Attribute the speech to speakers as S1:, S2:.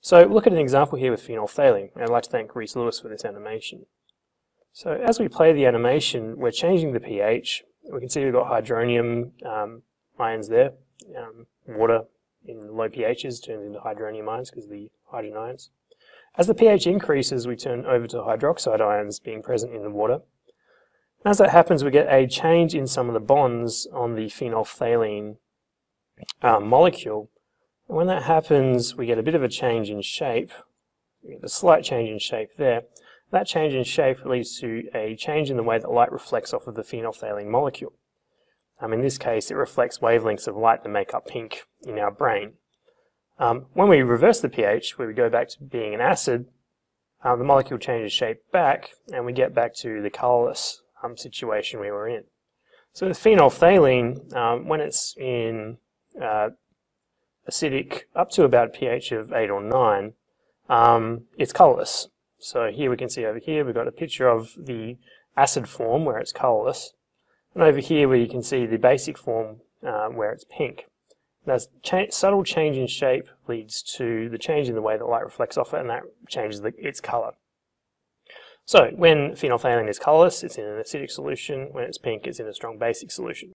S1: So look at an example here with phenolphthalein. I'd like to thank Reese Lewis for this animation. So as we play the animation, we're changing the pH. We can see we've got hydronium um, ions there. Um, water in low pHs turns into hydronium ions because of the hydrogen ions. As the pH increases, we turn over to hydroxide ions being present in the water. As that happens, we get a change in some of the bonds on the phenolphthalein um, molecule. And when that happens, we get a bit of a change in shape. We get a slight change in shape there. That change in shape leads to a change in the way that light reflects off of the phenolphthalein molecule. Um, in this case, it reflects wavelengths of light that make up pink in our brain. Um, when we reverse the pH, where we go back to being an acid, uh, the molecule changes shape back, and we get back to the colorless um, situation we were in. So the phenolphthalein, um, when it's in uh, acidic up to about pH of 8 or 9, um, it's colorless. So here we can see over here we've got a picture of the acid form where it's colorless, and over here where you can see the basic form uh, where it's pink. That cha subtle change in shape leads to the change in the way that light reflects off it, and that changes the, its color. So when phenolphthalein is colorless, it's in an acidic solution. When it's pink, it's in a strong basic solution.